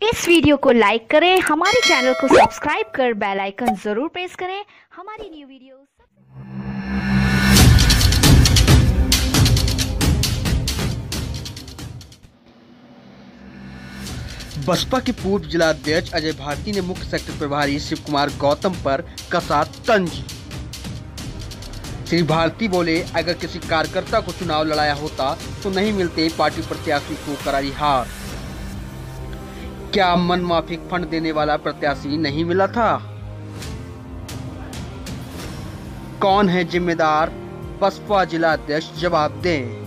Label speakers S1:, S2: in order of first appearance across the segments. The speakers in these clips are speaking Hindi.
S1: इस वीडियो को लाइक करें, हमारे चैनल को सब्सक्राइब कर बेल आइकन ज़रूर प्रेस करें। हमारी न्यू वीडियो
S2: बसपा के पूर्व जिलाध्यक्ष अजय भारती ने मुख्य सेक्टर प्रभारी शिव कुमार गौतम पर कसा तंज। श्री भारती बोले, अगर किसी कार्यकर्ता को चुनाव लड़ाया होता तो नहीं मिलते पार्टी प्रत्याशी को करारी हार। क्या मन माफिक फंड देने वाला प्रत्याशी नहीं मिला था? कौन है जिम्मेदार? बसपा जिला अध्यक्ष जवाब दें।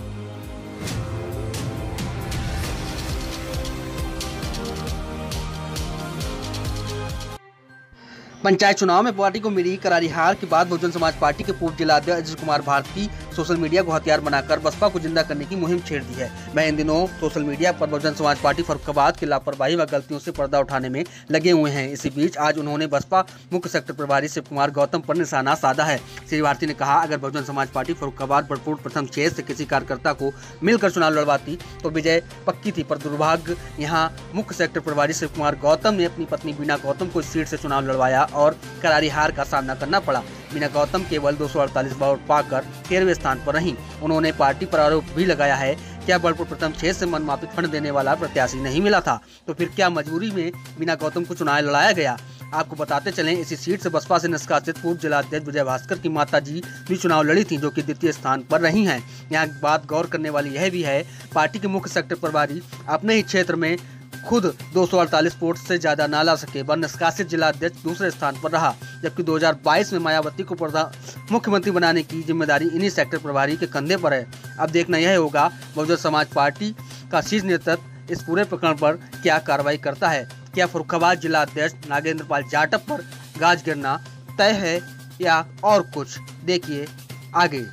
S2: पंचायत चुनाव में पार्टी को मिली करारी हार के बाद बहुजन समाज पार्टी के पूर्व जिलाध्यक्ष अजय कुमार भारती सोशल मीडिया को हथियार बनाकर बसपा को ज़िंदा करने की मुहिम छेड़ दी है। वह इन दिनों सोशल मीडिया पर बहुजन समाज पार्टी फरुखाबाद की लापरवाही व गलतियों से पर्दा उठाने में लगे हुए हैं। इसी बीच आज उन्होंने बसपा मुख्य सेक्टर प्रभारी शिव कुमार गौतम पर निशाना साधा है। श्री भारती ने कहा, अगर बहुजन समाज पार्टी फरुखाबाद भरपूर प्रथम छह से किसी कार्यकर्ता को मिलकर चुनाव लड़वाती तो विजय पक्की थी, पर दुर्भाग्य यहाँ मुख्य सेक्टर प्रभारी शिव कुमार गौतम ने अपनी पत्नी बीना गौतम को इस सीट से चुनाव लड़वाया और करारी हार का सामना करना पड़ा। बीना गौतम केवल दो सौ अड़तालीस वोट पाकर तेरहवें स्थान पर रहीं। उन्होंने पार्टी पर आरोप भी लगाया है, क्या बलपुर प्रथम छह से मनमाफिक फंड देने वाला प्रत्याशी नहीं मिला था? तो फिर क्या मजबूरी में बिना गौतम को चुनाव लड़ाया गया? आपको बताते चलें, इसी सीट से बसपा से निष्कासित पूर्व जिलाध्यक्ष विजय भास्कर की माता जी भी चुनाव लड़ी थी, जो कि द्वितीय स्थान पर रही हैं। यहाँ बात गौर करने वाली यह भी है, पार्टी के मुख्य सेक्टर प्रभारी अपने ही क्षेत्र में खुद 248 वोट से ज़्यादा ना ला सके व निष्कासित जिलाध्यक्ष दूसरे स्थान पर रहा। जबकि 2022 में मायावती को प्रधान मुख्यमंत्री बनाने की ज़िम्मेदारी इन्हीं सेक्टर प्रभारी के कंधे पर है। अब देखना यह होगा, बहुजन समाज पार्टी का शीर्ष नेतृत्व इस पूरे प्रकरण पर क्या कार्रवाई करता है? क्या फरुखाबाद जिला अध्यक्ष नागेंद्र पाल जाटव पर गाज गिरना तय है या और कुछ? देखिए आगे।